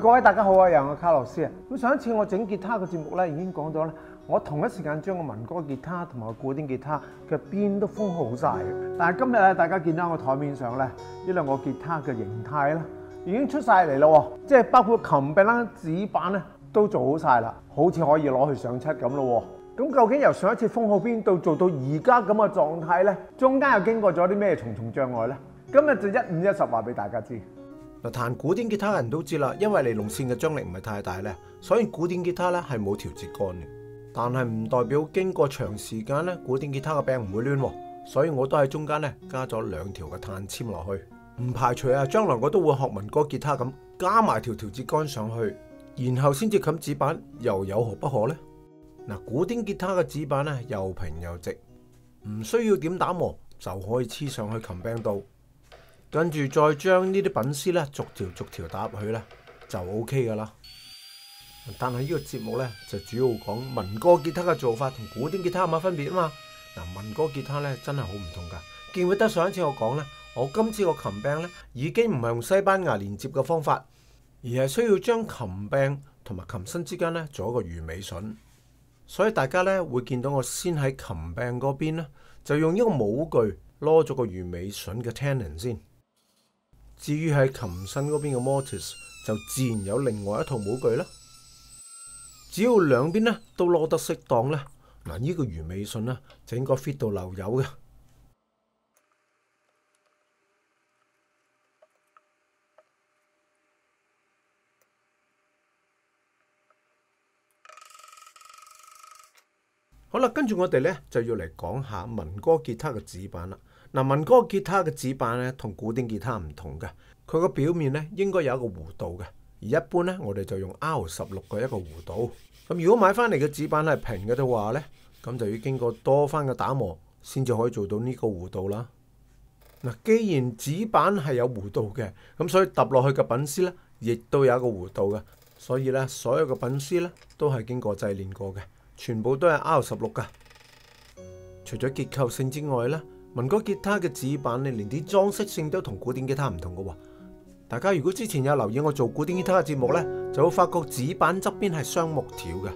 各位大家好啊，又係我卡洛斯啊。咁上一次我整吉他嘅節目咧，已經講咗咧，我同一時間將個民歌吉他同埋古典吉他嘅邊都封好晒。但係今日咧，大家見到我台面上咧，呢兩個吉他嘅形態咧，已經出晒嚟咯，即係包括琴柄啦、指板咧都做好晒啦，好似可以攞去上漆咁咯。咁究竟由上一次封好邊到做到而家咁嘅狀態咧，中間又經過咗啲咩重重障礙咧？今日就一五一十話俾大家知。嗱，彈古典吉他嘅人都知啦，因為尼龍線嘅張力唔係太大咧，所以古典吉他咧係冇調節杆嘅。但係唔代表經過長時間咧，古典吉他嘅柄唔會攣喎。所以我都喺中間咧加咗兩條嘅碳纖落去，唔排除啊將來我都會學民歌吉他咁加埋條調節杆上去，然後先至冚指板，又有何不可呢？嗱，古典吉他嘅指板咧又平又直，唔需要點打磨就可以黐上去琴柄度。跟住再將呢啲品絲咧逐條逐條打入去咧就 O K 噶啦。但係呢個節目咧就主要講民歌吉他嘅做法同古典吉他有乜分別啊嘛。嗱，民歌吉他咧真係好唔同噶。記唔記得上一次我講咧，我今次個琴柄咧已經唔係用西班牙連接嘅方法，而係需要將琴柄同埋琴身之間咧做一個魚尾榫。所以大家咧會見到我先喺琴柄嗰邊咧就用呢個模具攞咗個魚尾榫嘅 tenon 先。至於喺琴身嗰邊嘅 mortise 就自然有另外一套模具啦。只要兩邊咧都攞得適當咧，嗱、呢個魚尾筍咧就應該 fit 到漏油嘅。好啦，跟住我哋咧就要嚟講下民歌吉他嘅指板啦。嗱，民歌吉他嘅指板咧同古典吉他唔同嘅，佢個表面咧應該有一個弧度嘅，而一般咧我哋就用 R 十六嘅一個弧度。咁如果買翻嚟嘅指板係平嘅嘅話咧，咁就要經過多番嘅打磨先至可以做到呢個弧度啦。嗱，既然指板係有弧度嘅，咁所以揼落去嘅品絲咧，亦都有一個弧度嘅，所以咧所有嘅品絲咧都係經過製練過嘅，全部都係 R 十六噶。除咗結構性之外咧，民歌吉他嘅指板咧，連啲裝飾性都同古典吉他唔同嘅喎。大家如果之前有留意我做古典吉他嘅節目咧，就會發覺指板側邊係雙木條嘅，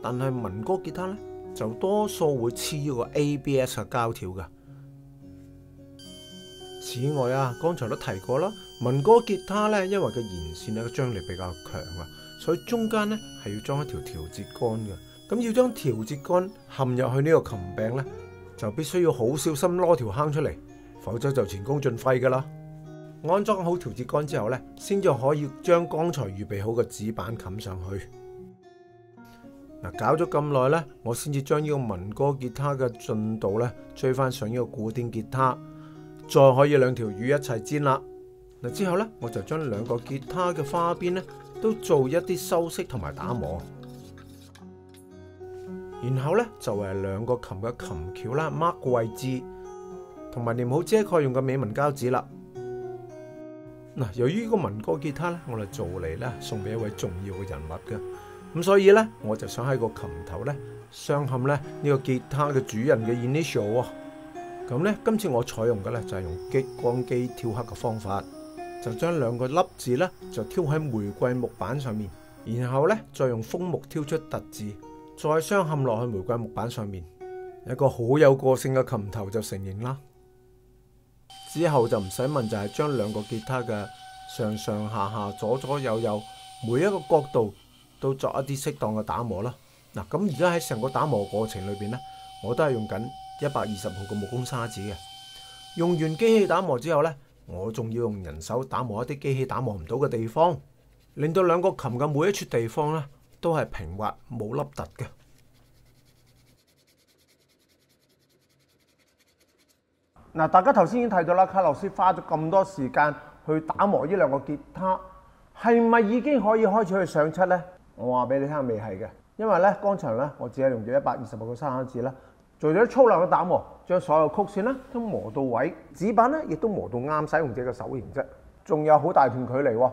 但係民歌吉他咧就多數會黐一個 ABS 嘅膠條嘅。此外啊，剛才都提過啦，民歌吉他咧，因為個弦線咧個張力比較強啊，所以中間咧係要裝一條調節桿嘅。咁要將調節桿嵌入去呢個琴柄咧，就必須要好小心攞條坑出嚟，否則就前功盡廢噶啦。安裝好調節桿之後咧，先至可以將剛才預備好嘅纸板冚上去。嗱，搞咗咁耐咧，我先至將呢個民歌吉他嘅進度咧追翻上呢個古典吉他，再可以兩條魚一齊煎啦。嗱，之後咧，我就將兩個吉他嘅花邊咧都做一啲修飾同埋打磨。然後咧就係兩個琴嘅琴橋啦，mark 位置，同埋粘好遮蓋用嘅美紋膠紙啦。嗱，由於呢個民歌吉他咧，我哋做嚟咧送俾一位重要嘅人物嘅，咁所以咧我就想喺個琴頭咧鑲嵌咧呢個吉他嘅主人嘅 initial 啊。咁咧今次我採用嘅咧就係用激光機挑刻嘅方法，就將兩個粒字咧就挑喺玫瑰木板上面，然後咧再用楓木挑出凸字。再镶嵌落去玫瑰木板上面，一個好有個性嘅琴頭就成型啦。之後就唔使問，就係將兩個吉他嘅上上下下、左左右右每一個角度都作一啲適當嘅打磨啦。嗱，咁而家喺成個打磨過程裏邊呢，我都係用緊一百二十號嘅木工砂紙嘅。用完機器打磨之後呢，我仲要用人手打磨一啲機器打磨唔到嘅地方，令到兩個琴嘅每一處地方呢，都係平滑冇凹凸嘅。嗱，大家頭先已經睇到啦，卡洛斯花咗咁多時間去打磨呢兩個吉他，係咪已經可以開始去上漆呢？我話俾你聽，未係嘅，因為咧，剛才咧，我只係用咗一百二十個砂紙啦，做咗粗量嘅打磨，將所有曲線咧都磨到位，指板咧亦都磨到啱使用者嘅手型啫，仲有好大段距離喎。